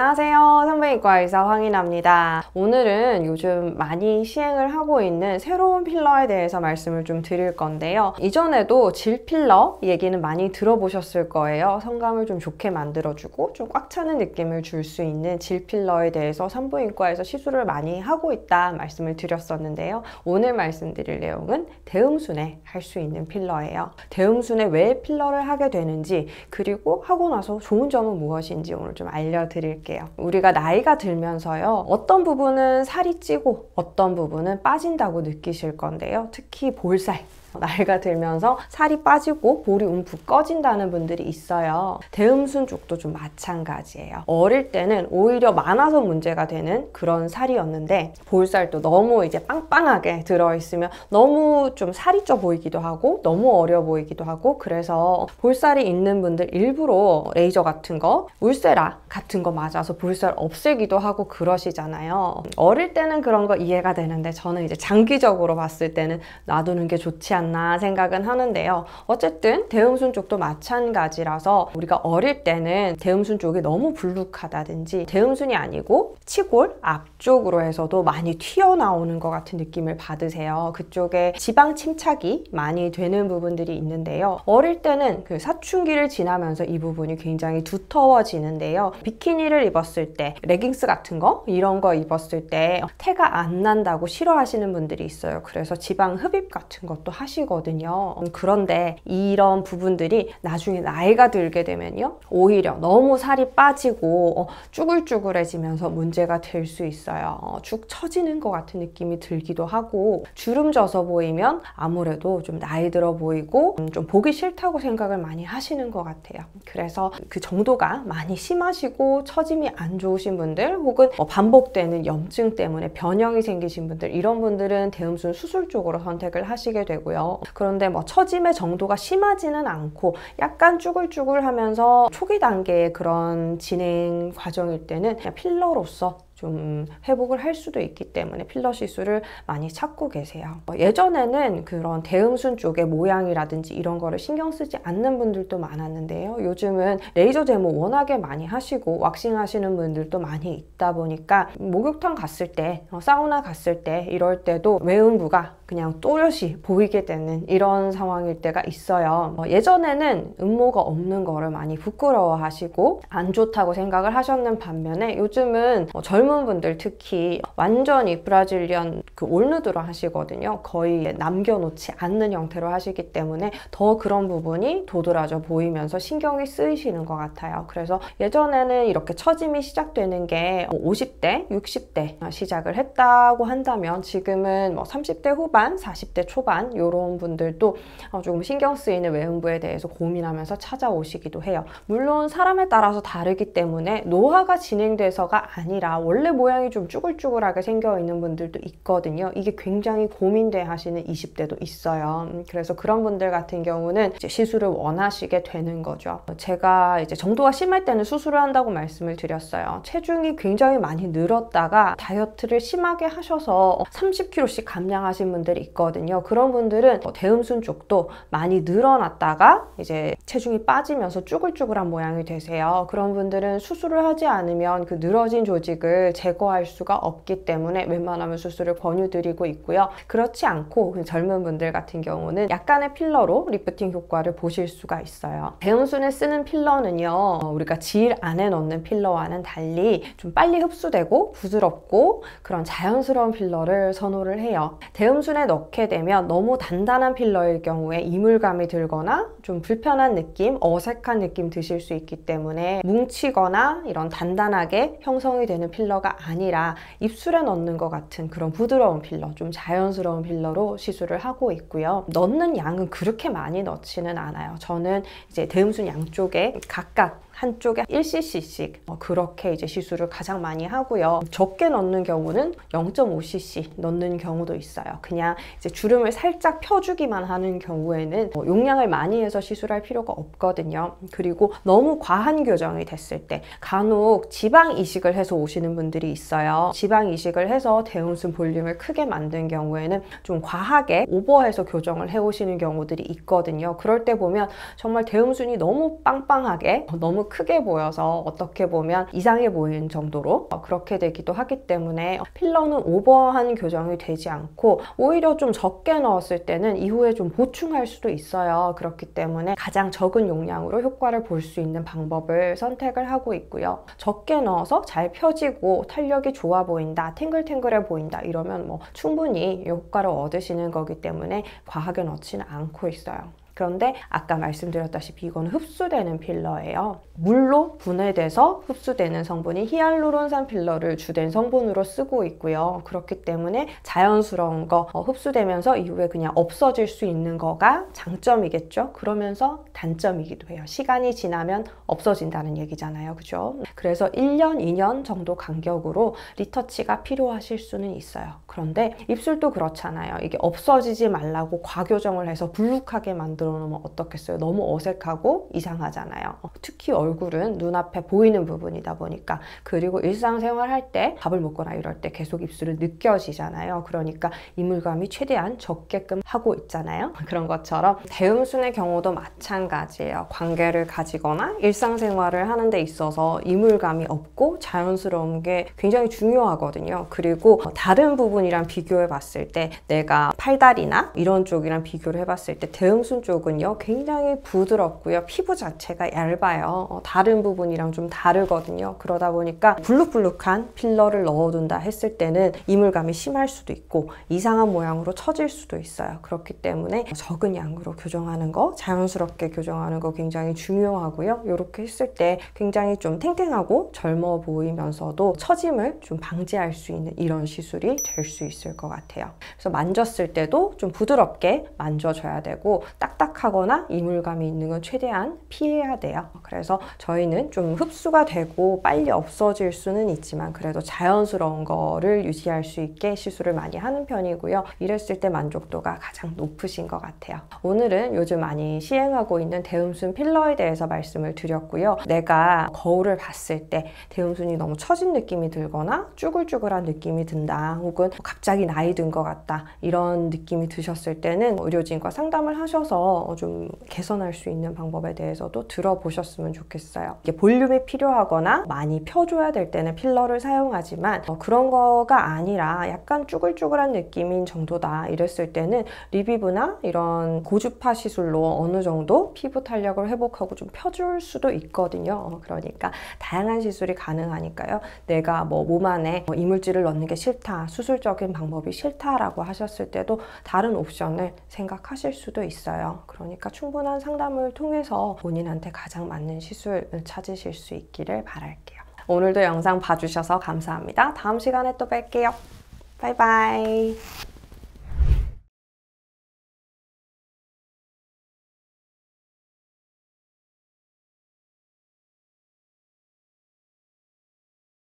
안녕하세요. 산부인과 의사 황인아입니다. 오늘은 요즘 많이 시행을 하고 있는 새로운 필러에 대해서 말씀을 좀 드릴 건데요. 이전에도 질 필러 얘기는 많이 들어보셨을 거예요. 성감을 좀 좋게 만들어주고 좀 꽉 차는 느낌을 줄 수 있는 질 필러에 대해서 산부인과에서 시술을 많이 하고 있다 말씀을 드렸었는데요. 오늘 말씀드릴 내용은 대음순에 할 수 있는 필러예요. 대음순에 왜 필러를 하게 되는지 그리고 하고 나서 좋은 점은 무엇인지 오늘 좀 알려드릴 드릴게요. 우리가 나이가 들면서요. 어떤 부분은 살이 찌고 어떤 부분은 빠진다고 느끼실 건데요. 특히 볼살. 나이가 들면서 살이 빠지고 볼이 움푹 꺼진다는 분들이 있어요. 대음순 쪽도 좀 마찬가지예요. 어릴 때는 오히려 많아서 문제가 되는 그런 살이었는데 볼살도 너무 이제 빵빵하게 들어있으면 너무 좀 살이 쪄 보이기도 하고 너무 어려 보이기도 하고 그래서 볼살이 있는 분들 일부러 레이저 같은 거, 울세라 같은 거 맞아서 볼살 없애기도 하고 그러시잖아요. 어릴 때는 그런 거 이해가 되는데 저는 이제 장기적으로 봤을 때는 놔두는 게 좋지 않나 생각은 하는데요. 어쨌든 대음순 쪽도 마찬가지라서 우리가 어릴 때는 대음순 쪽이 너무 불룩하다든지 대음순이 아니고 치골 앞쪽으로 해서도 많이 튀어나오는 것 같은 느낌을 받으세요. 그쪽에 지방 침착이 많이 되는 부분들이 있는데요. 어릴 때는 그 사춘기를 지나면서 이 부분이 굉장히 두터워지는데요. 비키니를 입었을 때 레깅스 같은 거 이런 거 입었을 때 태가 안 난다고 싫어하시는 분들이 있어요. 그래서 지방 흡입 같은 것도 하시 거든요. 그런데 이런 부분들이 나중에 나이가 들게 되면요. 오히려 너무 살이 빠지고 어, 쭈글쭈글해지면서 문제가 될 수 있어요. 어, 축 처지는 것 같은 느낌이 들기도 하고 주름 져서 보이면 아무래도 좀 나이 들어 보이고 음, 좀 보기 싫다고 생각을 많이 하시는 것 같아요. 그래서 그 정도가 많이 심하시고 처짐이 안 좋으신 분들 혹은 뭐 반복되는 염증 때문에 변형이 생기신 분들 이런 분들은 대음순 수술 쪽으로 선택을 하시게 되고요. 그런데 뭐 처짐의 정도가 심하지는 않고 약간 쭈글쭈글하면서 초기 단계의 그런 진행 과정일 때는 필러로서 좀 회복을 할 수도 있기 때문에 필러 시술을 많이 찾고 계세요. 어, 예전에는 그런 대음순 쪽의 모양이라든지 이런 거를 신경 쓰지 않는 분들도 많았는데요. 요즘은 레이저 제모 워낙에 많이 하시고 왁싱 하시는 분들도 많이 있다 보니까 목욕탕 갔을 때, 어, 사우나 갔을 때 이럴 때도 외음부가 그냥 또렷이 보이게 되는 이런 상황일 때가 있어요. 어, 예전에는 음모가 없는 거를 많이 부끄러워 하시고 안 좋다고 생각을 하셨는 반면에 요즘은 젊은 젊은 분들 특히 완전히 브라질리언 그 올누드로 하시거든요. 거의 남겨놓지 않는 형태로 하시기 때문에 더 그런 부분이 도드라져 보이면서 신경이 쓰이시는 것 같아요. 그래서 예전에는 이렇게 처짐이 시작되는 게 50대, 60대 시작을 했다고 한다면 지금은 뭐 30대 후반, 40대 초반 이런 분들도 조금 신경 쓰이는 외음부에 대해서 고민하면서 찾아오시기도 해요. 물론 사람에 따라서 다르기 때문에 노화가 진행돼서가 아니라 원래 원래 모양이 좀 쭈글쭈글하게 생겨 있는 분들도 있거든요. 이게 굉장히 고민돼 하시는 20대도 있어요. 음, 그래서 그런 분들 같은 경우는 시술을 원하시게 되는 거죠. 제가 이제 정도가 심할 때는 수술을 한다고 말씀을 드렸어요. 체중이 굉장히 많이 늘었다가 다이어트를 심하게 하셔서 30kg씩 감량하신 분들 이 있거든요. 그런 분들은 대음순 쪽도 많이 늘어났다가 이제 체중이 빠지면서 쭈글쭈글한 모양이 되세요. 그런 분들은 수술을 하지 않으면 그 늘어진 조직을 제거할 수가 없기 때문에 웬만하면 수술을 권유드리고 있고요. 그렇지 않고 그 젊은 분들 같은 경우는 약간의 필러로 리프팅 효과를 보실 수가 있어요. 대음순에 쓰는 필러는요. 우리가 질 안에 넣는 필러와는 달리 좀 빨리 흡수되고 부드럽고 그런 자연스러운 필러를 선호를 해요. 대음순 에 넣게 되면 너무 단단한 필러일 경우에 이물감이 들거나 좀 불편한 느낌, 어색한 느낌 드실 수 있기 때문에 뭉치거나 이런 단단하게 형성이 되는 필러 필러가 아니라 입술에 넣는 것 같은 그런 부드러운 필러, 좀 자연스러운 필러로 시술을 하고 있고요. 넣는 양은 그렇게 많이 넣지는 않아요. 저는 이제 대음순 양쪽에 각각 한쪽에 1cc씩 어, 그렇게 이제 시술을 가장 많이 하고요. 적게 넣는 경우는 0.5cc 넣는 경우도 있어요. 그냥 이제 주름을 살짝 펴주기만 하는 경우에는 뭐 용량을 많이 해서 시술할 필요가 없거든요. 그리고 너무 과한 교정이 됐을 때 간혹 지방 이식을 해서 오시는 분들이 있어요. 지방 이식을 해서 대음순 볼륨을 크게 만든 경우에는 좀 과하게 오버해서 교정을 해 오시는 경우들이 있거든요. 그럴 때 보면 정말 대음순이 너무 빵빵하게 너무 크게 보여서 어떻게 보면 이상해 보이는 정도로 그렇게 되기도 하기 때문에 필러는 오버한 교정이 되지 않고 오히려 좀 적게 넣었을 때는 이후에 좀 보충할 수도 있어요. 그렇기 때문에 가장 적은 용량으로 효과를 볼 수 있는 방법을 선택을 하고 있고요. 적게 넣어서 잘 펴지고 탄력이 좋아 보인다, 탱글탱글해 보인다 이러면 뭐 충분히 효과를 얻으시는 거기 때문에 과하게 넣지는 않고 있어요. 그런데 아까 말씀드렸다시피 이건 흡수되는 필러예요. 물로 분해돼서 흡수되는 성분이 히알루론산 필러를 주된 성분으로 쓰고 있고요. 그렇기 때문에 자연스러운 거 어, 흡수되면서 이후에 그냥 없어질 수 있는 거가 장점이겠죠. 그러면서 단점이기도 해요. 시간이 지나면 없어진다는 얘기잖아요. 그죠? 그래서 1년, 2년 정도 간격으로 리터치가 필요하실 수는 있어요. 그런데 입술도 그렇잖아요. 이게 없어지지 말라고 과교정을 해서 불룩하게 만들어 놓으면 어떻겠어요? 너무 어색하고 이상하잖아요. 특히 얼굴은 눈앞에 보이는 부분이다 보니까 그리고 일상생활 할 때 밥을 먹거나 이럴 때 계속 입술은 느껴지잖아요. 그러니까 이물감이 최대한 적게끔 하고 있잖아요. 그런 것처럼 대음순의 경우도 마찬가지예요. 관계를 가지거나 일상생활을 하는 데 있어서 이물감이 없고 자연스러운 게 굉장히 중요하거든요. 그리고 다른 부분 이랑 비교해 봤을 때 내가 팔다리나 이런 쪽이랑 비교를 해 봤을 때 대음순 쪽 쪽은요 굉장히 부드럽고요 피부 자체가 얇아요. 어, 다른 부분이랑 좀 다르거든요. 그러다 보니까 불룩불룩한 필러를 넣어둔다 했을 때는 이물감이 심할 수도 있고 이상한 모양으로 처질 수도 있어요. 그렇기 때문에 적은 양으로 교정하는 거 자연스럽게 교정하는 거 굉장히 중요하고요. 이렇게 했을 때 굉장히 좀 탱탱하고 젊어 보이면서도 처짐을 좀 방지할 수 있는 이런 시술이 될수 있을 것 같아요 그래서 만졌을 때도 좀 부드럽게 만져줘야 되고 딱딱 딱딱하거나 이물감이 있는 건 최대한 피해야 돼요. 그래서 저희는 좀 흡수가 되고 빨리 없어질 수는 있지만 그래도 자연스러운 거를 유지할 수 있게 시술을 많이 하는 편이고요. 이랬을 때 만족도가 가장 높으신 것 같아요. 오늘은 요즘 많이 시행하고 있는 대음순 필러에 대해서 말씀을 드렸고요. 내가 거울을 봤을 때 대음순이 너무 처진 느낌이 들거나 쭈글쭈글한 느낌이 든다 혹은 갑자기 나이 든 것 같다 이런 느낌이 드셨을 때는 의료진과 상담을 하셔서 좀 개선할 수 있는 방법에 대해서도 들어보셨으면 좋겠어요. 이게 볼륨이 필요하거나 많이 펴줘야 될 때는 필러를 사용하지만 어, 그런 거가 아니라 약간 쭈글쭈글한 느낌인 정도다 이랬을 때는 리비브나 이런 고주파 시술로 어느 정도 피부 탄력을 회복하고 좀 펴줄 수도 있거든요. 어, 그러니까 다양한 시술이 가능하니까요. 내가 뭐 몸 안에 뭐 이물질을 넣는 게 싫다, 수술 적인 방법이 싫다라고 하셨을 때도 다른 옵션을 생각하실 수도 있어요. 그러니까 충분한 상담을 통해서 본인한테 가장 맞는 시술을 찾으실 수 있기를 바랄게요. 오늘도 영상 봐주셔서 감사합니다. 다음 시간에 또 뵐게요. 바이바이.